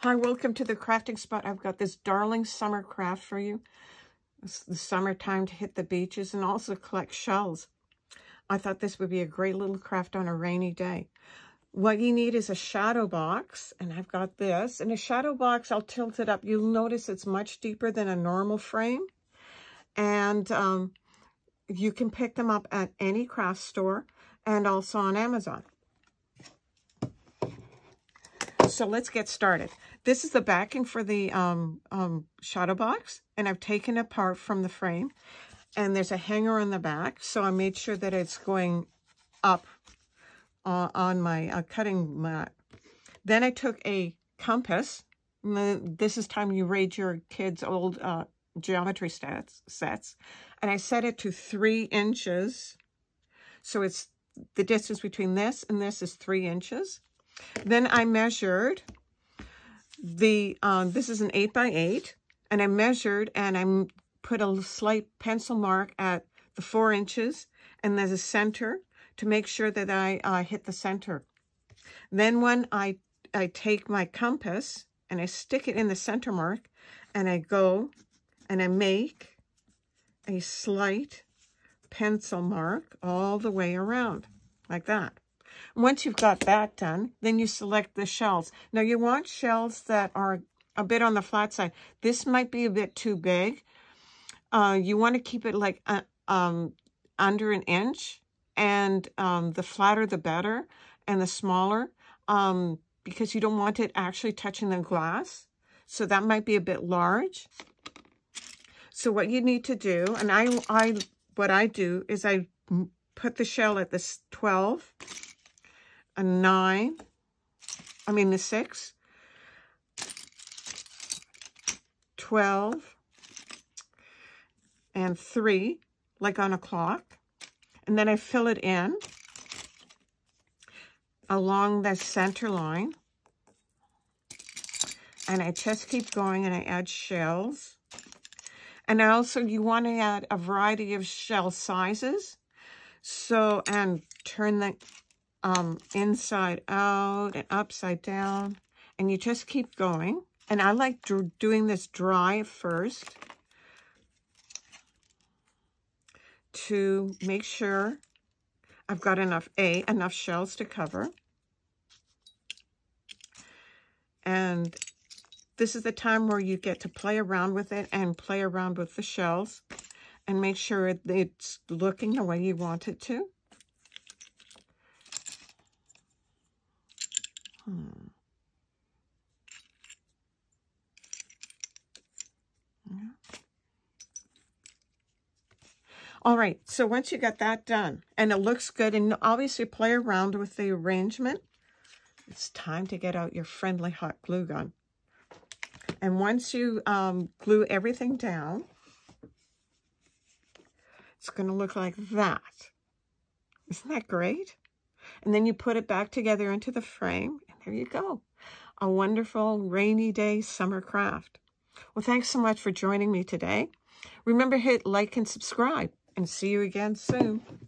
Hi, welcome to the crafting spot. I've got this darling summer craft for you. It's the summertime to hit the beaches and also collect shells. I thought this would be a great little craft on a rainy day. What you need is a shadow box, and I've got this. And a shadow box, I'll tilt it up. You'll notice it's much deeper than a normal frame. And um, you can pick them up at any craft store and also on Amazon. So let's get started. This is the backing for the um, um, shadow box, and I've taken it apart from the frame. And there's a hanger on the back, so I made sure that it's going up uh, on my uh, cutting mat. Then I took a compass. This is time you raid your kids' old uh, geometry stats, sets. And I set it to three inches. So it's the distance between this and this is three inches. Then I measured the, um, this is an eight by eight, and I measured and I put a slight pencil mark at the four inches, and there's a center to make sure that I uh, hit the center. Then when I, I take my compass and I stick it in the center mark, and I go and I make a slight pencil mark all the way around, like that. Once you've got that done, then you select the shells. Now you want shells that are a bit on the flat side. This might be a bit too big. Uh, you want to keep it like uh, um, under an inch, and um, the flatter the better, and the smaller, um, because you don't want it actually touching the glass. So that might be a bit large. So what you need to do, and I, I, what I do is I put the shell at this 12, a 9, I mean the 6, 12, and 3, like on a clock. And then I fill it in along the center line. And I just keep going and I add shells. And I also you want to add a variety of shell sizes. So, and turn the um, inside out and upside down. And you just keep going. And I like doing this dry first to make sure I've got enough, A, enough shells to cover. And this is the time where you get to play around with it and play around with the shells and make sure it's looking the way you want it to. Hmm. All right, so once you got that done, and it looks good, and obviously play around with the arrangement, it's time to get out your friendly hot glue gun. And once you um, glue everything down, it's going to look like that. Isn't that great? And then you put it back together into the frame, there you go. A wonderful rainy day summer craft. Well, thanks so much for joining me today. Remember, hit like and subscribe, and see you again soon.